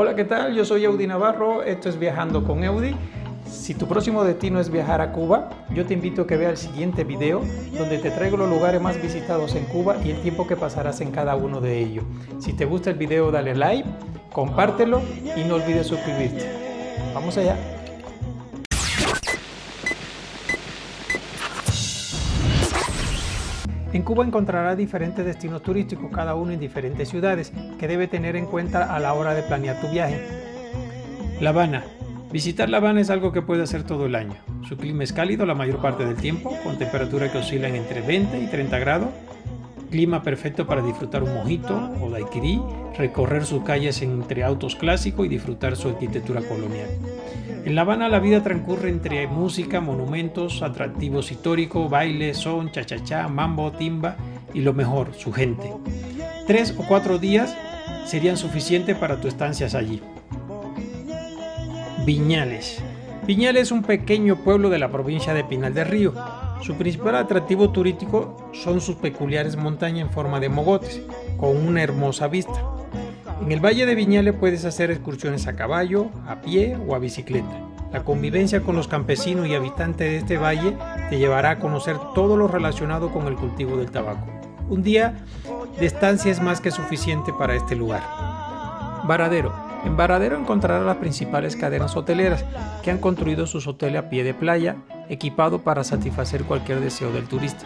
Hola, ¿qué tal? Yo soy Eudi Navarro, esto es Viajando con Eudi. Si tu próximo destino es viajar a Cuba, yo te invito a que veas el siguiente video donde te traigo los lugares más visitados en Cuba y el tiempo que pasarás en cada uno de ellos. Si te gusta el video, dale like, compártelo y no olvides suscribirte. Vamos allá. En Cuba encontrarás diferentes destinos turísticos, cada uno en diferentes ciudades, que debe tener en cuenta a la hora de planear tu viaje. La Habana. Visitar La Habana es algo que puedes hacer todo el año. Su clima es cálido la mayor parte del tiempo, con temperaturas que oscilan entre 20 y 30 grados. Clima perfecto para disfrutar un mojito o daiquiri, recorrer sus calles entre autos clásicos y disfrutar su arquitectura colonial. En La Habana la vida transcurre entre música, monumentos, atractivos históricos, baile, son, cha-cha-cha, mambo, timba y lo mejor, su gente. Tres o cuatro días serían suficientes para tu estancias allí. Viñales. Viñales es un pequeño pueblo de la provincia de Pinal del Río. Su principal atractivo turístico son sus peculiares montañas en forma de mogotes, con una hermosa vista. En el Valle de Viñales puedes hacer excursiones a caballo, a pie o a bicicleta. La convivencia con los campesinos y habitantes de este valle te llevará a conocer todo lo relacionado con el cultivo del tabaco. Un día de estancia es más que suficiente para este lugar. Varadero. En Varadero encontrarás las principales cadenas hoteleras que han construido sus hoteles a pie de playa, equipado para satisfacer cualquier deseo del turista.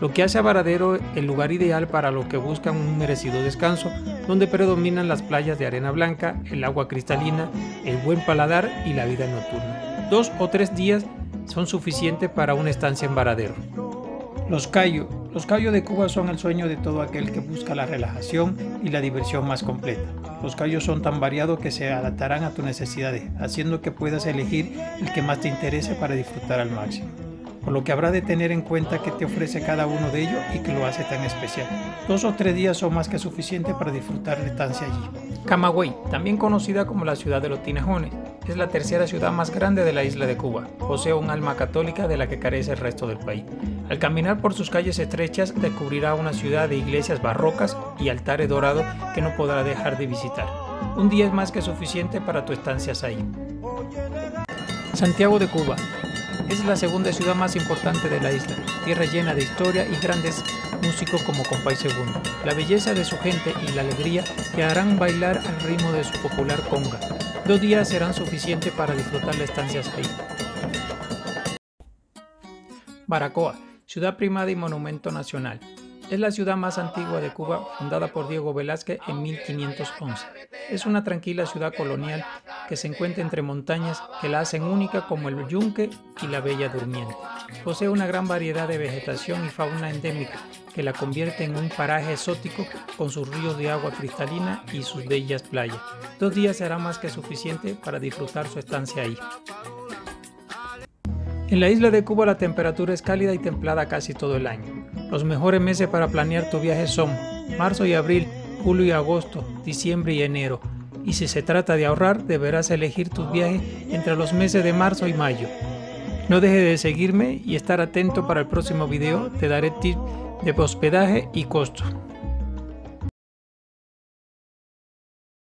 Lo que hace a Varadero el lugar ideal para los que buscan un merecido descanso, donde predominan las playas de arena blanca, el agua cristalina, el buen paladar y la vida nocturna. Dos o tres días son suficientes para una estancia en Varadero. Los Cayos. Los Cayos de Cuba son el sueño de todo aquel que busca la relajación y la diversión más completa. Los Cayos son tan variados que se adaptarán a tus necesidades, haciendo que puedas elegir el que más te interese para disfrutar al máximo. Por lo que habrá de tener en cuenta que te ofrece cada uno de ellos y que lo hace tan especial. Dos o tres días son más que suficientes para disfrutar la estancia allí. Camagüey, también conocida como la ciudad de los tinajones, es la tercera ciudad más grande de la isla de Cuba. Posee un alma católica de la que carece el resto del país. Al caminar por sus calles estrechas descubrirá una ciudad de iglesias barrocas y altares dorados que no podrá dejar de visitar. Un día es más que suficiente para tu estancia ahí. Santiago de Cuba. Es la segunda ciudad más importante de la isla, tierra llena de historia y grandes músicos como Compay Segundo. La belleza de su gente y la alegría te harán bailar al ritmo de su popular conga. Dos días serán suficientes para disfrutar las estancias ahí. Baracoa, ciudad primada y monumento nacional. Es la ciudad más antigua de Cuba, fundada por Diego Velázquez en 1511. Es una tranquila ciudad colonial que se encuentra entre montañas que la hacen única como el Yunque y la Bella Durmiente. Posee una gran variedad de vegetación y fauna endémica que la convierte en un paraje exótico con sus ríos de agua cristalina y sus bellas playas. Dos días será más que suficiente para disfrutar su estancia ahí. En la isla de Cuba la temperatura es cálida y templada casi todo el año. Los mejores meses para planear tu viaje son marzo y abril, julio y agosto, diciembre y enero. Y si se trata de ahorrar, deberás elegir tus viajes entre los meses de marzo y mayo. No dejes de seguirme y estar atento para el próximo video, te daré tips de hospedaje y costo.